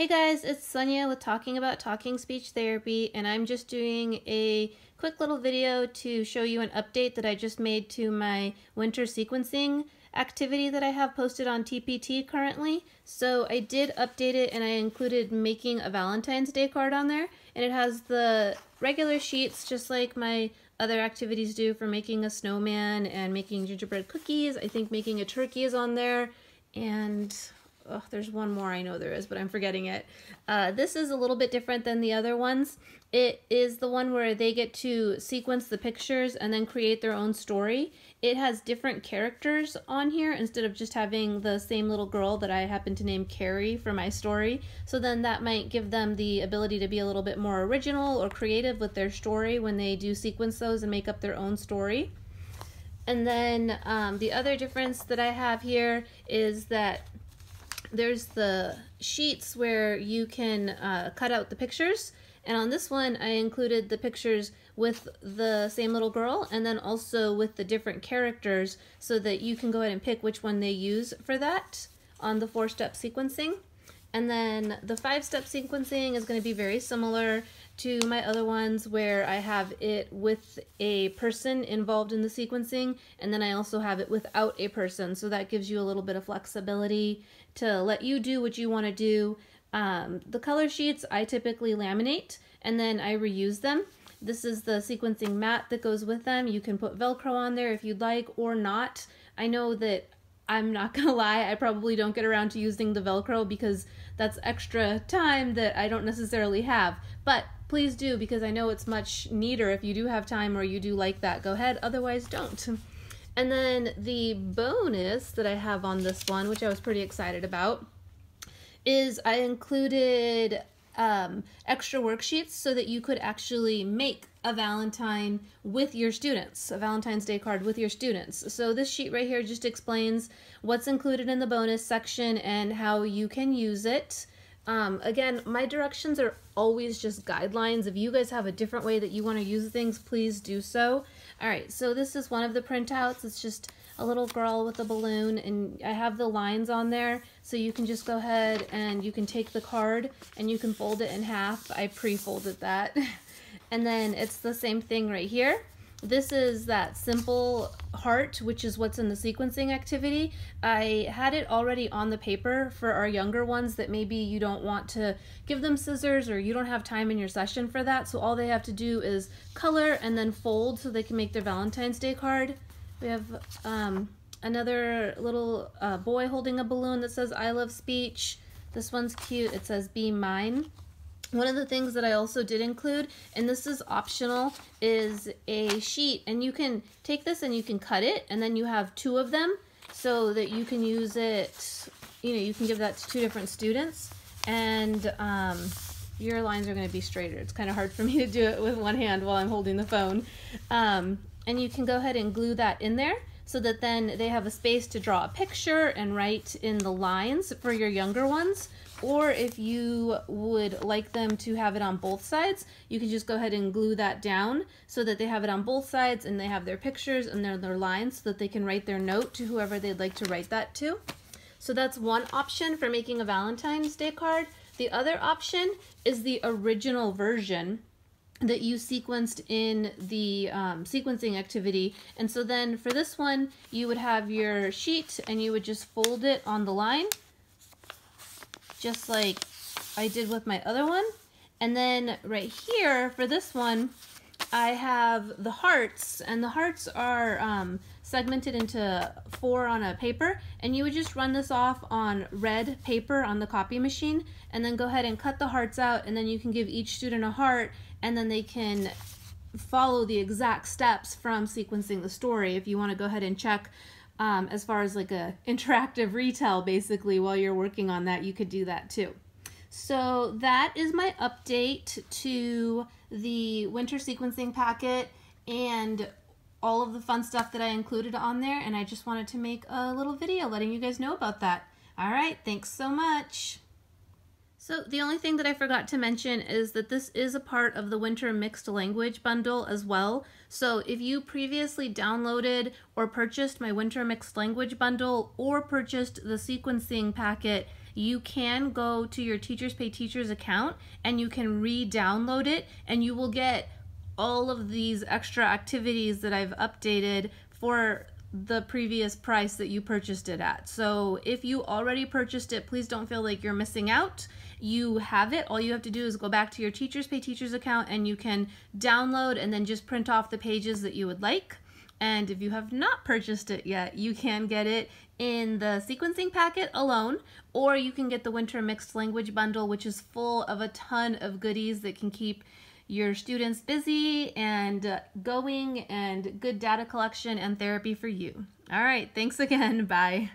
Hey guys, it's Sonia with Talking About Talking Speech Therapy, and I'm just doing a quick little video to show you an update that I just made to my winter sequencing activity that I have posted on TPT currently. So I did update it and I included making a Valentine's Day card on there, and it has the regular sheets just like my other activities do for making a snowman and making gingerbread cookies. I think making a turkey is on there, and oh, there's one more I know there is, but I'm forgetting it. Uh, this is a little bit different than the other ones. It is the one where they get to sequence the pictures and then create their own story. It has different characters on here instead of just having the same little girl that I happen to name Carrie for my story. So then that might give them the ability to be a little bit more original or creative with their story when they do sequence those and make up their own story. And then um, the other difference that I have here is that there's the sheets where you can uh, cut out the pictures. And on this one, I included the pictures with the same little girl and then also with the different characters so that you can go ahead and pick which one they use for that on the four-step sequencing. And then the five-step sequencing is going to be very similar to my other ones where I have it with a person involved in the sequencing and then I also have it without a person so that gives you a little bit of flexibility to let you do what you want to do. Um, the color sheets I typically laminate and then I reuse them. This is the sequencing mat that goes with them. You can put Velcro on there if you'd like or not. I know that I'm not gonna lie, I probably don't get around to using the Velcro because that's extra time that I don't necessarily have. But please do because I know it's much neater if you do have time or you do like that. Go ahead, otherwise don't. And then the bonus that I have on this one, which I was pretty excited about, is I included um, extra worksheets so that you could actually make a Valentine with your students, a Valentine's Day card with your students. So this sheet right here just explains what's included in the bonus section and how you can use it. Um, again, my directions are always just guidelines. If you guys have a different way that you want to use things, please do so. All right, so this is one of the printouts. It's just a little girl with a balloon and I have the lines on there so you can just go ahead and you can take the card and you can fold it in half. I pre-folded that. and then it's the same thing right here. This is that simple heart, which is what's in the sequencing activity. I had it already on the paper for our younger ones that maybe you don't want to give them scissors or you don't have time in your session for that. So all they have to do is color and then fold so they can make their Valentine's Day card. We have um, another little uh, boy holding a balloon that says I love speech. This one's cute. It says be mine. One of the things that I also did include, and this is optional, is a sheet. And you can take this and you can cut it, and then you have two of them so that you can use it, you know, you can give that to two different students. And um, your lines are going to be straighter. It's kind of hard for me to do it with one hand while I'm holding the phone. Um, and you can go ahead and glue that in there so that then they have a space to draw a picture and write in the lines for your younger ones or if you would like them to have it on both sides, you can just go ahead and glue that down so that they have it on both sides and they have their pictures and their, their lines so that they can write their note to whoever they'd like to write that to. So that's one option for making a Valentine's Day card. The other option is the original version that you sequenced in the um, sequencing activity. And so then for this one, you would have your sheet and you would just fold it on the line just like I did with my other one. And then right here for this one, I have the hearts, and the hearts are um, segmented into four on a paper, and you would just run this off on red paper on the copy machine, and then go ahead and cut the hearts out, and then you can give each student a heart, and then they can follow the exact steps from sequencing the story. If you want to go ahead and check um, as far as like a interactive retell basically while you're working on that you could do that too so that is my update to the winter sequencing packet and all of the fun stuff that I included on there and I just wanted to make a little video letting you guys know about that all right thanks so much so the only thing that I forgot to mention is that this is a part of the Winter Mixed Language bundle as well. So if you previously downloaded or purchased my Winter Mixed Language bundle or purchased the sequencing packet, you can go to your Teachers Pay Teachers account and you can re-download it and you will get all of these extra activities that I've updated for the previous price that you purchased it at. So if you already purchased it, please don't feel like you're missing out. You have it. All you have to do is go back to your Teachers Pay Teachers account and you can download and then just print off the pages that you would like. And if you have not purchased it yet, you can get it in the sequencing packet alone, or you can get the Winter Mixed Language Bundle, which is full of a ton of goodies that can keep your students busy and uh, going and good data collection and therapy for you. All right, thanks again. Bye.